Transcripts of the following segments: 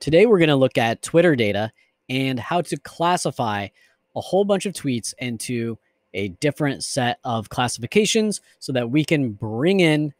today we're going to look at Twitter data and how to classify a whole bunch of tweets into a different set of classifications so that we can bring in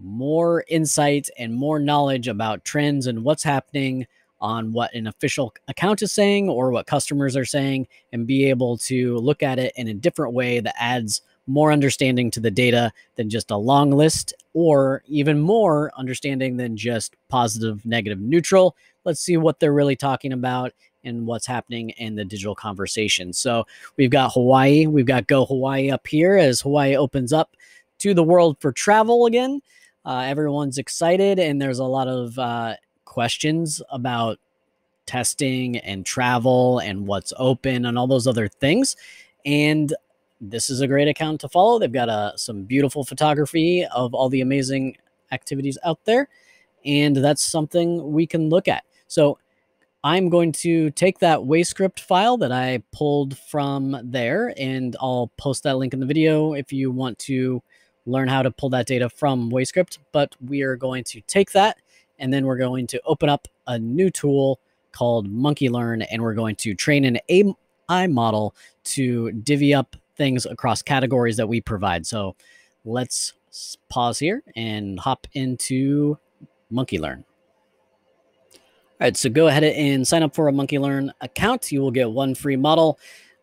more insight and more knowledge about trends and what's happening on what an official account is saying or what customers are saying and be able to look at it in a different way that adds more understanding to the data than just a long list or even more understanding than just positive, negative, neutral. Let's see what they're really talking about and what's happening in the digital conversation. So we've got Hawaii, we've got Go Hawaii up here as Hawaii opens up to the world for travel again. Uh, everyone's excited, and there's a lot of uh, questions about testing and travel and what's open and all those other things. And this is a great account to follow. They've got uh, some beautiful photography of all the amazing activities out there. And that's something we can look at. So I'm going to take that Wayscript file that I pulled from there, and I'll post that link in the video if you want to learn how to pull that data from Wayscript. But we are going to take that, and then we're going to open up a new tool called MonkeyLearn, and we're going to train an AI model to divvy up things across categories that we provide. So let's pause here and hop into MonkeyLearn. All right, so go ahead and sign up for a MonkeyLearn account. You will get one free model.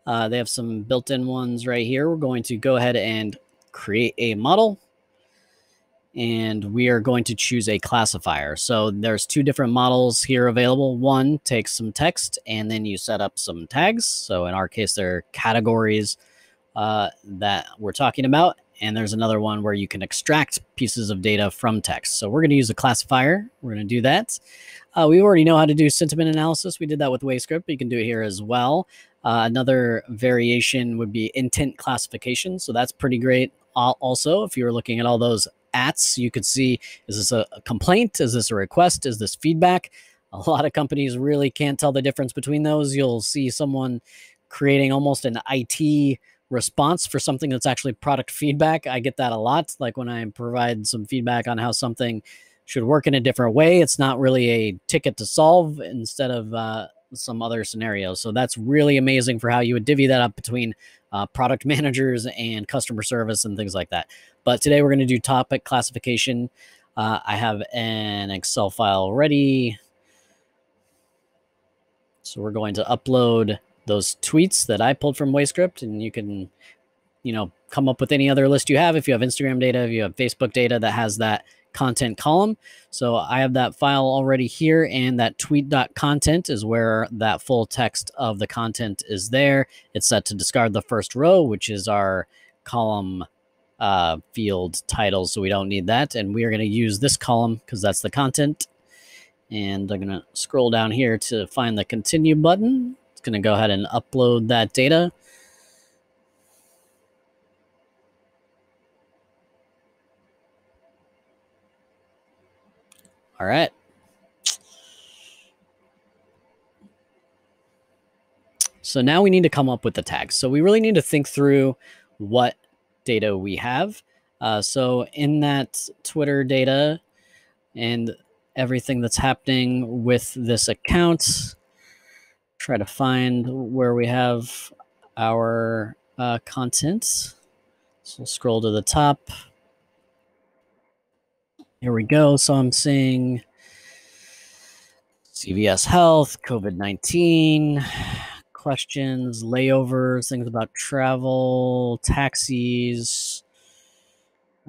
Uh, they have some built-in ones right here. We're going to go ahead and create a model. And we are going to choose a classifier. So there's two different models here available. One takes some text and then you set up some tags. So in our case, they're categories uh, that we're talking about. And there's another one where you can extract pieces of data from text. So we're going to use a classifier. We're going to do that. Uh, we already know how to do sentiment analysis. We did that with Wayscript, but you can do it here as well. Uh, another variation would be intent classification. So that's pretty great. Also, if you were looking at all those ats, you could see, is this a, a complaint? Is this a request? Is this feedback? A lot of companies really can't tell the difference between those. You'll see someone creating almost an IT response for something that's actually product feedback. I get that a lot. Like when I provide some feedback on how something should work in a different way. It's not really a ticket to solve instead of uh, some other scenarios. So that's really amazing for how you would divvy that up between uh, product managers and customer service and things like that. But today we're going to do topic classification. Uh, I have an Excel file ready. So we're going to upload those tweets that I pulled from Wayscript, and you can, you know, come up with any other list you have. If you have Instagram data, if you have Facebook data that has that content column. So I have that file already here and that tweet.content is where that full text of the content is there. It's set to discard the first row, which is our column uh, field title. So we don't need that. And we are going to use this column because that's the content. And I'm going to scroll down here to find the continue button. It's going to go ahead and upload that data. All right. So now we need to come up with the tags. So we really need to think through what data we have. Uh, so in that Twitter data and everything that's happening with this account, try to find where we have our uh, content. So we'll scroll to the top. Here we go. So I'm seeing CVS Health, COVID 19, questions, layovers, things about travel, taxis,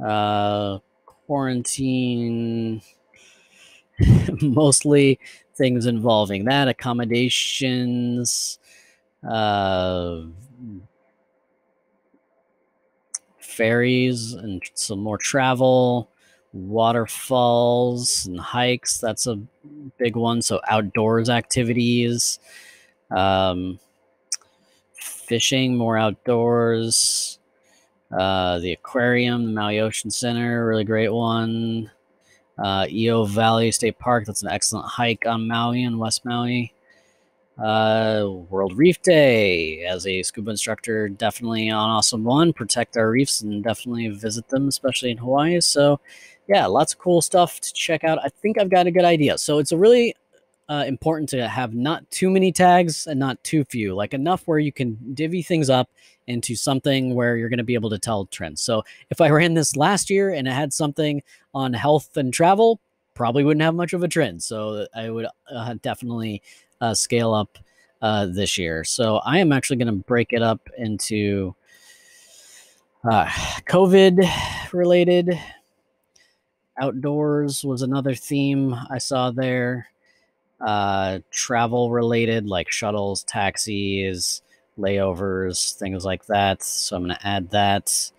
uh, quarantine, mostly things involving that, accommodations, uh, ferries, and some more travel waterfalls and hikes. That's a big one. So outdoors activities, um, fishing, more outdoors. Uh, the aquarium, the Maui Ocean Center, really great one. Uh, Iao Valley State Park, that's an excellent hike on Maui and West Maui. Uh, World Reef Day as a scuba instructor, definitely an awesome one. Protect our reefs and definitely visit them, especially in Hawaii. So, yeah, lots of cool stuff to check out. I think I've got a good idea. So, it's a really uh, important to have not too many tags and not too few, like enough where you can divvy things up into something where you're going to be able to tell trends. So if I ran this last year and it had something on health and travel, probably wouldn't have much of a trend. So I would uh, definitely uh, scale up uh, this year. So I am actually going to break it up into uh, COVID related. Outdoors was another theme I saw there uh, travel related, like shuttles, taxis, layovers, things like that. So I'm going to add that.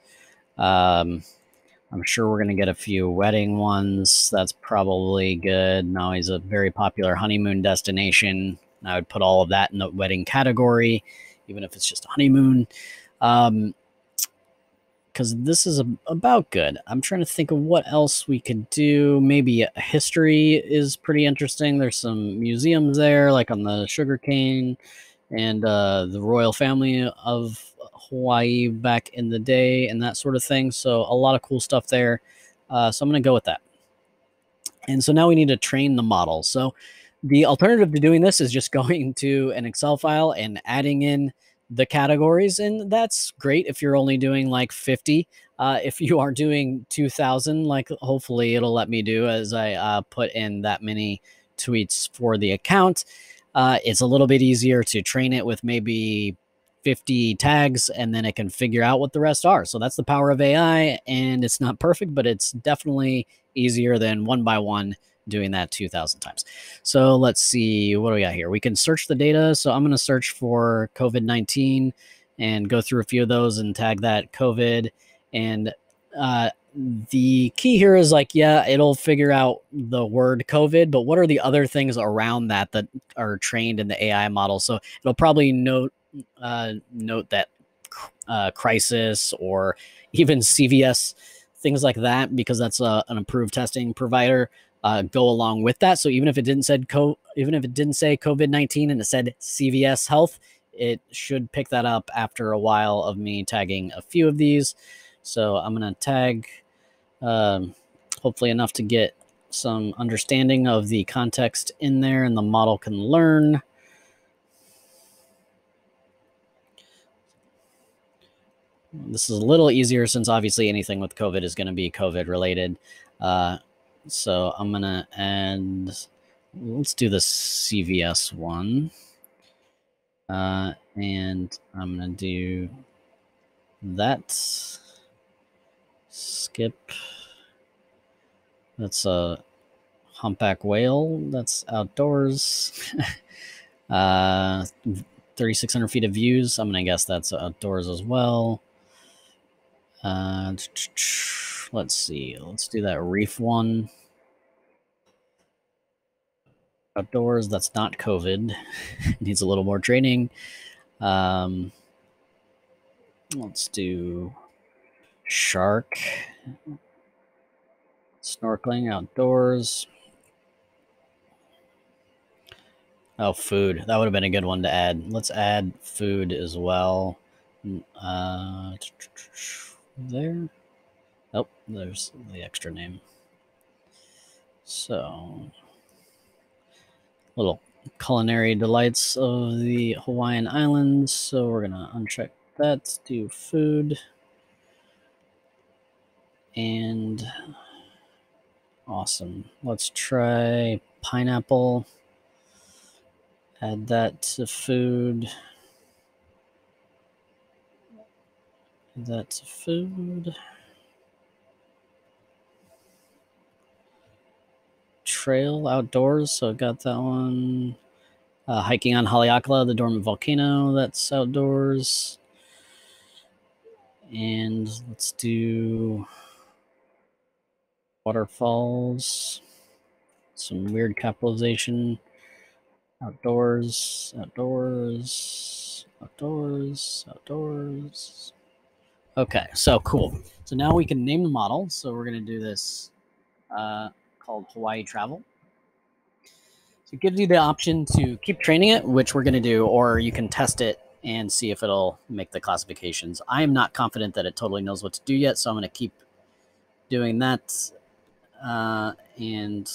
Um, I'm sure we're going to get a few wedding ones. That's probably good. Maui's a very popular honeymoon destination. I would put all of that in the wedding category, even if it's just a honeymoon. Um, because this is a, about good. I'm trying to think of what else we could do. Maybe history is pretty interesting. There's some museums there, like on the sugarcane and uh, the royal family of Hawaii back in the day and that sort of thing. So a lot of cool stuff there. Uh, so I'm going to go with that. And so now we need to train the model. So the alternative to doing this is just going to an Excel file and adding in the categories, and that's great if you're only doing like 50. Uh, if you are doing 2000, like hopefully it'll let me do as I uh, put in that many tweets for the account. Uh, it's a little bit easier to train it with maybe 50 tags and then it can figure out what the rest are. So that's the power of AI. And it's not perfect, but it's definitely easier than one by one doing that 2000 times. So let's see, what do we got here? We can search the data. So I'm going to search for COVID 19 and go through a few of those and tag that COVID. And uh, the key here is like, yeah, it'll figure out the word COVID, but what are the other things around that that are trained in the AI model? So it'll probably note uh, note that uh, crisis or even CVS things like that because that's a, an approved testing provider uh, go along with that. So even if it didn't said co- even if it didn't say COVID nineteen and it said CVS Health, it should pick that up after a while of me tagging a few of these. So I'm gonna tag, um, hopefully enough to get some understanding of the context in there, and the model can learn. This is a little easier since obviously anything with COVID is going to be COVID related. Uh, so I'm going to add, let's do the CVS one. Uh, and I'm going to do that. Skip. That's a humpback whale. That's outdoors. uh, 3,600 feet of views. I'm going to guess that's outdoors as well. Uh, let's see. Let's do that reef one. Outdoors, that's not COVID. Needs a little more training. Um, let's do shark. Snorkeling outdoors. Oh, food. That would have been a good one to add. Let's add food as well. Uh, there. Oh, there's the extra name. So, little culinary delights of the Hawaiian Islands. So we're gonna uncheck that, do food, and awesome. Let's try pineapple. Add that to food. Add that to food. trail outdoors. So I've got that one. Uh, hiking on Haleakala, the dormant volcano. That's outdoors. And let's do waterfalls. Some weird capitalization. Outdoors, outdoors, outdoors, outdoors. Okay, so cool. So now we can name the model. So we're going to do this. Uh, called Hawaii Travel. So it gives you the option to keep training it, which we're going to do, or you can test it and see if it'll make the classifications. I am not confident that it totally knows what to do yet, so I'm going to keep doing that. Uh, and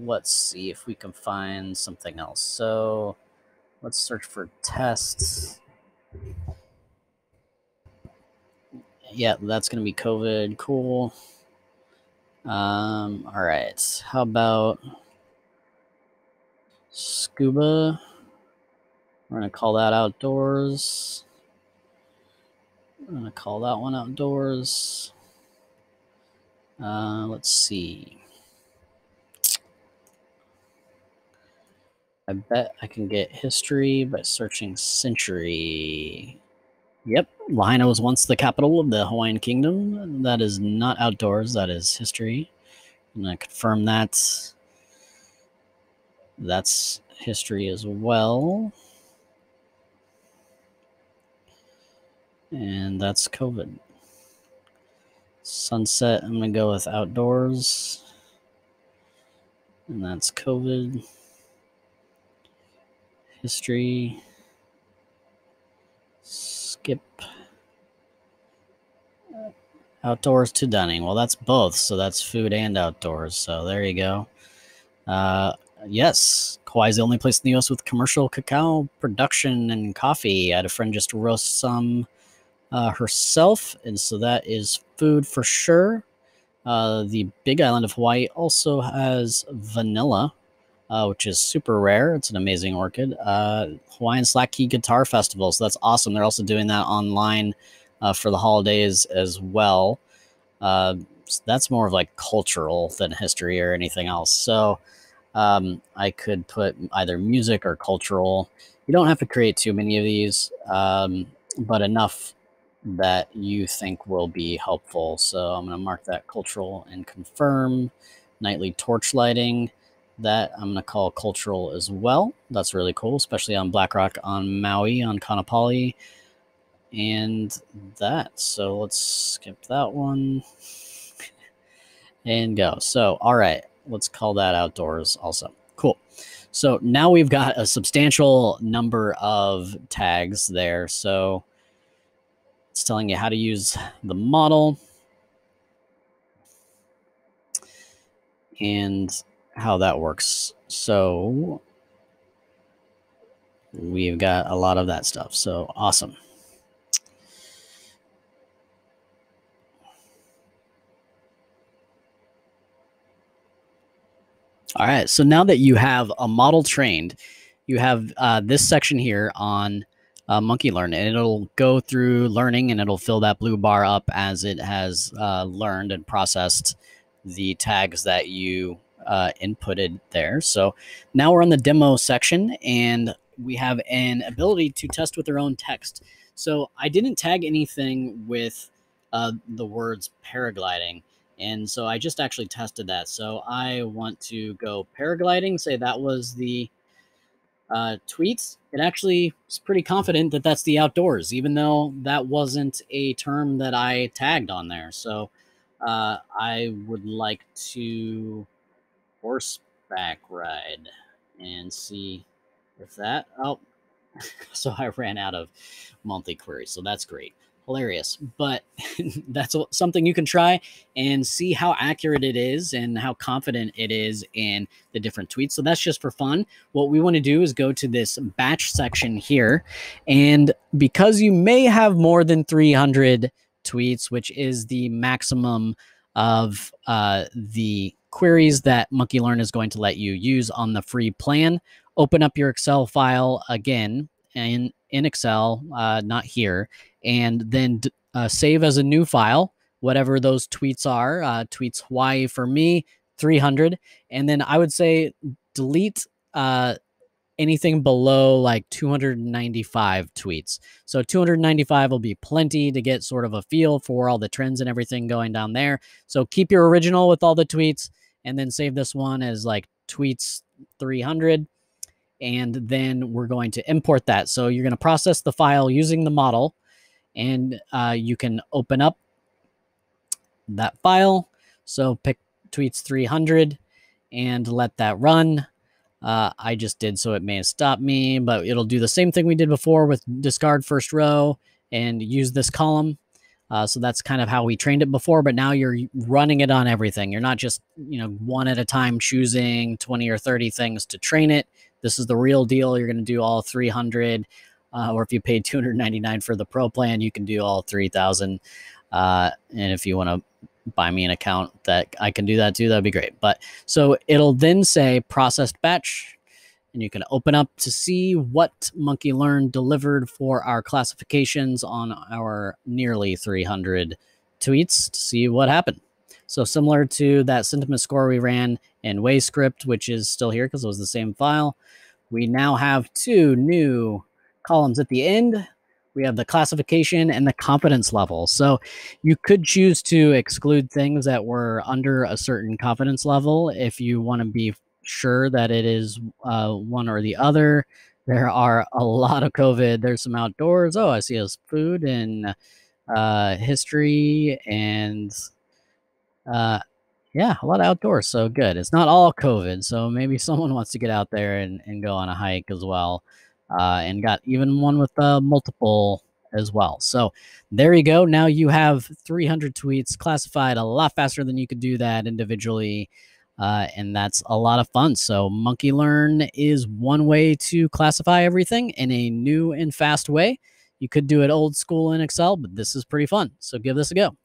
let's see if we can find something else. So let's search for tests. Yeah, that's going to be COVID. Cool. Um, all right. How about scuba? We're going to call that outdoors. I'm going to call that one outdoors. Uh, let's see. I bet I can get history by searching century. Yep, Lahaina was once the capital of the Hawaiian Kingdom. That is not outdoors, that is history. And to confirm that. That's history as well. And that's COVID. Sunset, I'm going to go with outdoors. And that's COVID. History. Skip. Outdoors to dining. Well, that's both. So that's food and outdoors. So there you go. Uh, yes, Kauai is the only place in the U.S. with commercial cacao production and coffee. I had a friend just roast some uh, herself, and so that is food for sure. Uh, the Big Island of Hawaii also has vanilla, uh, which is super rare. It's an amazing orchid. Uh, Hawaiian Slack Key Guitar Festival, so that's awesome. They're also doing that online uh, for the holidays as well. Uh, so that's more of like cultural than history or anything else. So um, I could put either music or cultural. You don't have to create too many of these, um, but enough that you think will be helpful. So I'm going to mark that cultural and confirm. Nightly torch lighting, that I'm going to call cultural as well. That's really cool, especially on Black Rock on Maui on Kaanapali, And that. So let's skip that one and go. So, all right, let's call that outdoors also. Cool. So now we've got a substantial number of tags there. So it's telling you how to use the model and how that works. So we've got a lot of that stuff. So awesome. All right. So now that you have a model trained, you have uh, this section here on uh, MonkeyLearn and it'll go through learning and it'll fill that blue bar up as it has uh, learned and processed the tags that you uh, inputted there. So now we're on the demo section and we have an ability to test with our own text. So I didn't tag anything with uh, the words paragliding. And so I just actually tested that. So I want to go paragliding, say that was the uh, tweets, it actually is pretty confident that that's the outdoors, even though that wasn't a term that I tagged on there. So uh, I would like to horseback ride and see if that. Oh, so I ran out of monthly queries. So that's great hilarious. But that's something you can try and see how accurate it is and how confident it is in the different tweets. So that's just for fun. What we want to do is go to this batch section here. And because you may have more than 300 tweets, which is the maximum of uh, the queries that MonkeyLearn is going to let you use on the free plan, open up your Excel file again in, in Excel, uh, not here, and then uh, save as a new file whatever those tweets are. Uh, tweets Hawaii for me, 300. And then I would say delete uh, anything below like 295 tweets. So 295 will be plenty to get sort of a feel for all the trends and everything going down there. So keep your original with all the tweets and then save this one as like tweets 300 and then we're going to import that. So you're going to process the file using the model and uh, you can open up that file. So pick tweets 300 and let that run. Uh, I just did so it may have stopped me, but it'll do the same thing we did before with discard first row and use this column. Uh, so that's kind of how we trained it before, but now you're running it on everything. You're not just, you know, one at a time choosing 20 or 30 things to train it. This is the real deal. You're going to do all 300. Uh, or if you paid 299 for the pro plan, you can do all 3000. Uh, and if you want to buy me an account that I can do that too, that'd be great. But so it'll then say processed batch and you can open up to see what MonkeyLearn delivered for our classifications on our nearly 300 tweets to see what happened. So similar to that sentiment score we ran in WayScript, which is still here because it was the same file, we now have two new columns at the end. We have the classification and the confidence level. So you could choose to exclude things that were under a certain confidence level if you want to be sure that it is uh, one or the other. There are a lot of COVID. There's some outdoors. Oh, I see us food and uh, history and uh, yeah, a lot of outdoors. So good. It's not all COVID. So maybe someone wants to get out there and, and go on a hike as well. Uh, and got even one with uh, multiple as well. So there you go. Now you have 300 tweets classified a lot faster than you could do that individually. Uh, and that's a lot of fun. So, MonkeyLearn is one way to classify everything in a new and fast way. You could do it old school in Excel, but this is pretty fun. So, give this a go.